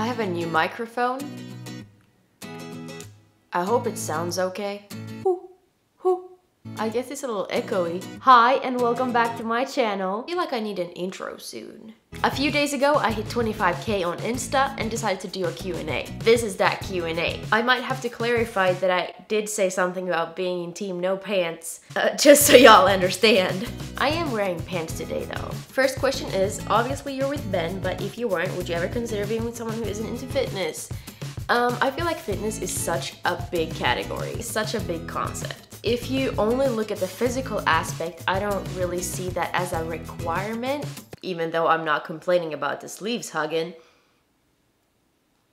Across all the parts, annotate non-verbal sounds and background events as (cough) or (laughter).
I have a new microphone. I hope it sounds okay. Hoo, hoo. I guess it's a little echoey. Hi and welcome back to my channel. I feel like I need an intro soon. A few days ago, I hit 25k on Insta and decided to do a Q&A. This is that Q&A. I might have to clarify that I did say something about being in team no pants, (laughs) uh, just so y'all understand. I am wearing pants today though. First question is, obviously you're with Ben, but if you weren't, would you ever consider being with someone who isn't into fitness? Um, I feel like fitness is such a big category, such a big concept. If you only look at the physical aspect, I don't really see that as a requirement, even though I'm not complaining about the sleeves hugging.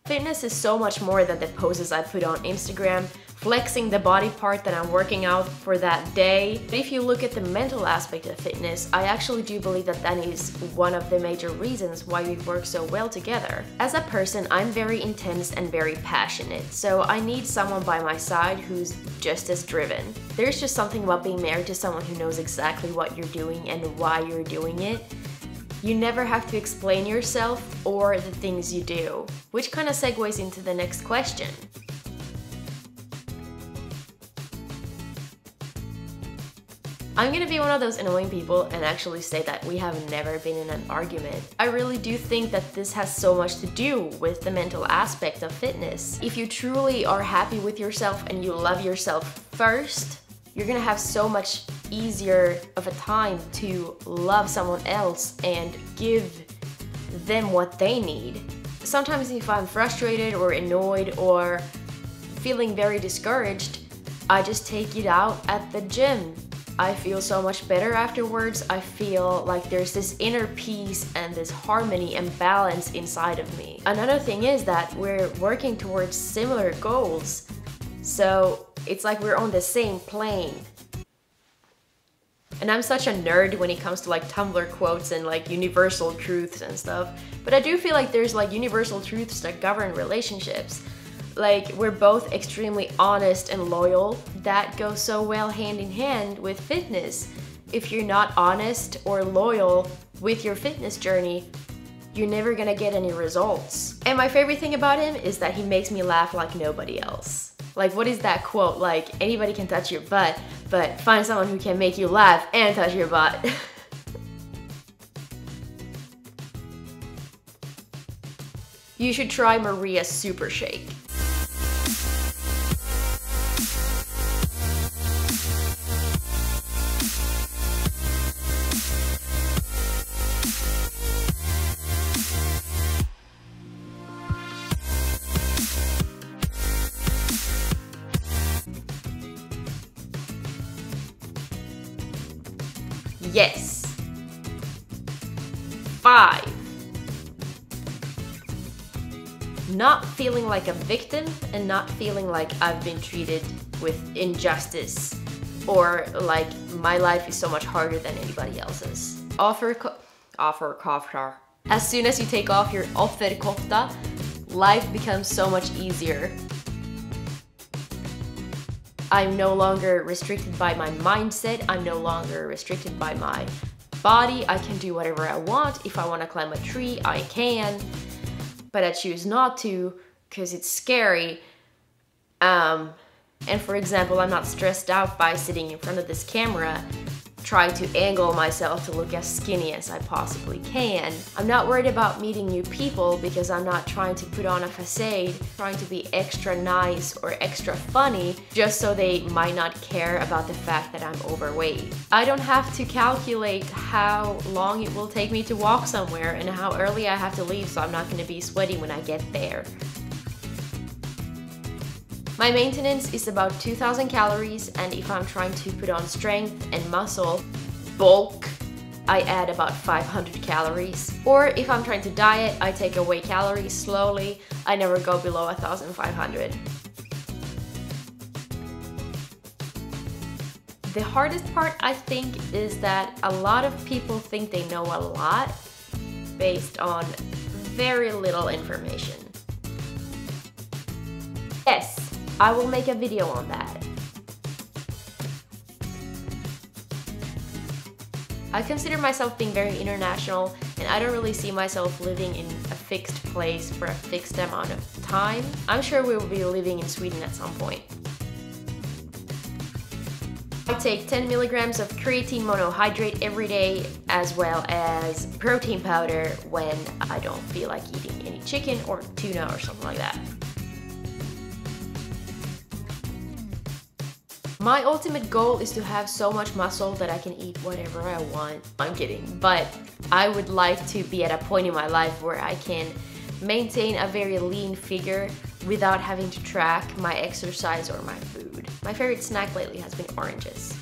Fitness is so much more than the poses I put on Instagram, flexing the body part that I'm working out for that day. But if you look at the mental aspect of fitness, I actually do believe that that is one of the major reasons why we work so well together. As a person, I'm very intense and very passionate, so I need someone by my side who's just as driven. There's just something about being married to someone who knows exactly what you're doing and why you're doing it you never have to explain yourself or the things you do, which kind of segues into the next question. I'm gonna be one of those annoying people and actually say that we have never been in an argument. I really do think that this has so much to do with the mental aspect of fitness. If you truly are happy with yourself and you love yourself first, you're gonna have so much easier of a time to love someone else and give them what they need. Sometimes if I'm frustrated or annoyed or feeling very discouraged, I just take it out at the gym. I feel so much better afterwards. I feel like there's this inner peace and this harmony and balance inside of me. Another thing is that we're working towards similar goals. So it's like we're on the same plane. And I'm such a nerd when it comes to like Tumblr quotes and like universal truths and stuff. But I do feel like there's like universal truths that govern relationships. Like we're both extremely honest and loyal. That goes so well hand in hand with fitness. If you're not honest or loyal with your fitness journey, you're never gonna get any results. And my favorite thing about him is that he makes me laugh like nobody else. Like, what is that quote? Like, anybody can touch your butt, but find someone who can make you laugh and touch your butt. (laughs) you should try Maria's Super Shake. Five. Not feeling like a victim and not feeling like I've been treated with injustice or like my life is so much harder than anybody else's. Offer offer kofta. As soon as you take off your offerkofta, life becomes so much easier. I'm no longer restricted by my mindset. I'm no longer restricted by my body. I can do whatever I want. If I want to climb a tree, I can. But I choose not to because it's scary. Um, and for example, I'm not stressed out by sitting in front of this camera trying to angle myself to look as skinny as I possibly can. I'm not worried about meeting new people because I'm not trying to put on a facade, trying to be extra nice or extra funny just so they might not care about the fact that I'm overweight. I don't have to calculate how long it will take me to walk somewhere and how early I have to leave so I'm not going to be sweaty when I get there. My maintenance is about 2000 calories and if I'm trying to put on strength and muscle, bulk, I add about 500 calories. Or if I'm trying to diet, I take away calories slowly. I never go below 1500. The hardest part, I think, is that a lot of people think they know a lot based on very little information. Yes, I will make a video on that. I consider myself being very international and I don't really see myself living in a fixed place for a fixed amount of time. I'm sure we will be living in Sweden at some point. I take 10 milligrams of creatine monohydrate every day as well as protein powder when I don't feel like eating any chicken or tuna or something like that. My ultimate goal is to have so much muscle that I can eat whatever I want. I'm kidding, but I would like to be at a point in my life where I can maintain a very lean figure without having to track my exercise or my food. My favorite snack lately has been oranges.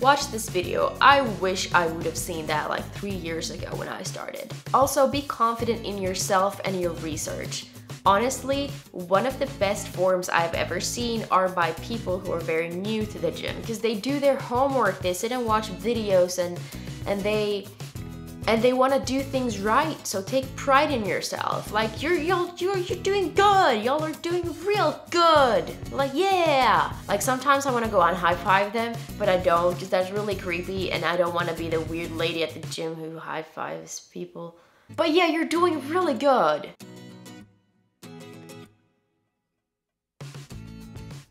Watch this video. I wish I would have seen that like three years ago when I started. Also, be confident in yourself and your research. Honestly, one of the best forms I've ever seen are by people who are very new to the gym because they do their homework, they sit and watch videos and and they and they want to do things right. So take pride in yourself. Like you're you're you're, you're doing good. Y'all are doing real good. Like yeah. Like sometimes I want to go and high five them, but I don't because that's really creepy and I don't want to be the weird lady at the gym who high fives people. But yeah, you're doing really good.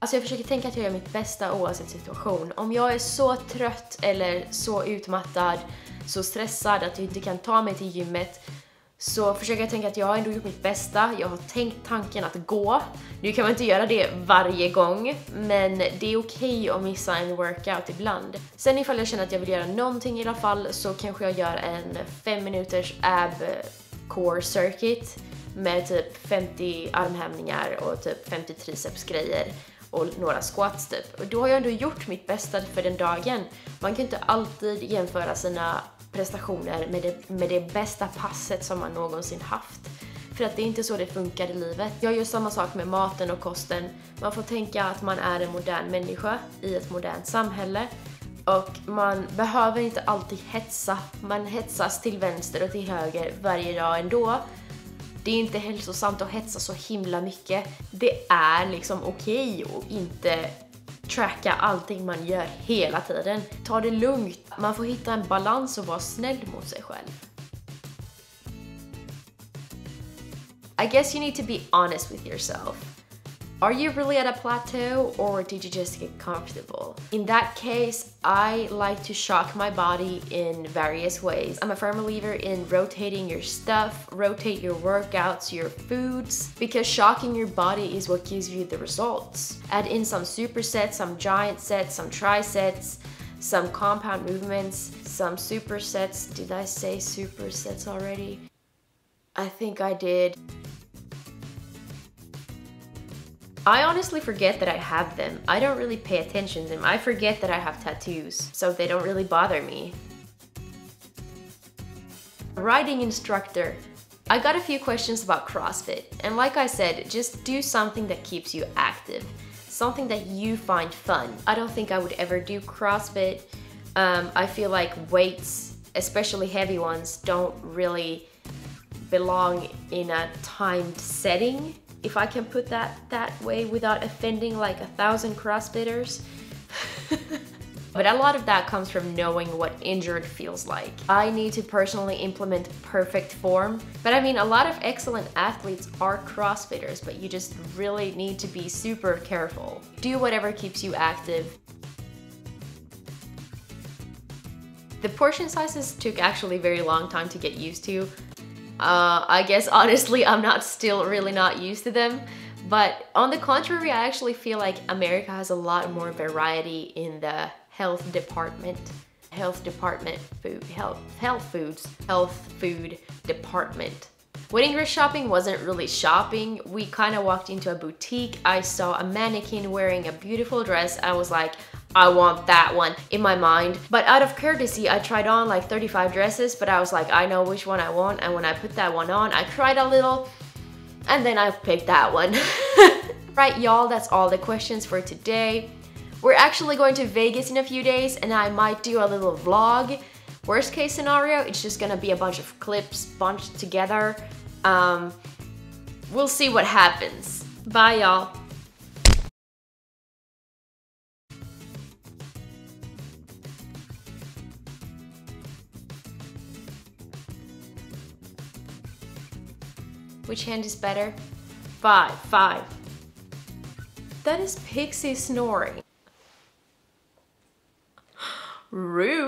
Alltså jag försöker tänka att jag gör mitt bästa oavsett situation. Om jag är så trött eller så utmattad, så stressad att jag inte kan ta mig till gymmet så försöker jag tänka att jag har ändå gjort mitt bästa, jag har tänkt tanken att gå. Nu kan man inte göra det varje gång, men det är okej okay att missa en workout ibland. Sen ifall jag känner att jag vill göra någonting i alla fall så kanske jag gör en 5 minuters ab core circuit med typ 50 armhävningar och typ 50 triceps grejer och några squats typ. Och då har jag ändå gjort mitt bästa för den dagen. Man kan inte alltid jämföra sina prestationer med det, med det bästa passet som man någonsin haft. För att det är inte så det funkar i livet. Jag gör samma sak med maten och kosten. Man får tänka att man är en modern människa i ett modernt samhälle. Och man behöver inte alltid hetsa. Man hetsas till vänster och till höger varje dag ändå. Det är inte hälsosamt att hetsa så himla mycket. Det är liksom okej okay att inte tracka allting man gör hela tiden. Ta det lugnt. Man får hitta en balans och vara snäll mot sig själv. I guess you need to be honest with yourself. Are you really at a plateau or did you just get comfortable? In that case, I like to shock my body in various ways. I'm a firm believer in rotating your stuff, rotate your workouts, your foods, because shocking your body is what gives you the results. Add in some supersets, some giant sets, some trisets, some compound movements, some supersets. Did I say supersets already? I think I did. I honestly forget that I have them. I don't really pay attention to them. I forget that I have tattoos, so they don't really bother me. Riding instructor. I got a few questions about CrossFit, and like I said, just do something that keeps you active. Something that you find fun. I don't think I would ever do CrossFit. Um, I feel like weights, especially heavy ones, don't really belong in a timed setting if I can put that that way without offending like a thousand crossfitters. (laughs) but a lot of that comes from knowing what injured feels like. I need to personally implement perfect form, but I mean a lot of excellent athletes are crossfitters, but you just really need to be super careful. Do whatever keeps you active. The portion sizes took actually very long time to get used to. Uh, I guess honestly, I'm not still really not used to them. But on the contrary, I actually feel like America has a lot more variety in the health department. Health department food, health, health foods, health food department. When English shopping wasn't really shopping, we kind of walked into a boutique. I saw a mannequin wearing a beautiful dress. I was like, I want that one in my mind. But out of courtesy, I tried on like 35 dresses, but I was like, I know which one I want. And when I put that one on, I cried a little and then I picked that one. (laughs) right, y'all, that's all the questions for today. We're actually going to Vegas in a few days and I might do a little vlog. Worst case scenario, it's just gonna be a bunch of clips bunched together. Um, we'll see what happens. Bye, y'all. Which hand is better? Five, five. That is Pixie snoring. (gasps) Rude.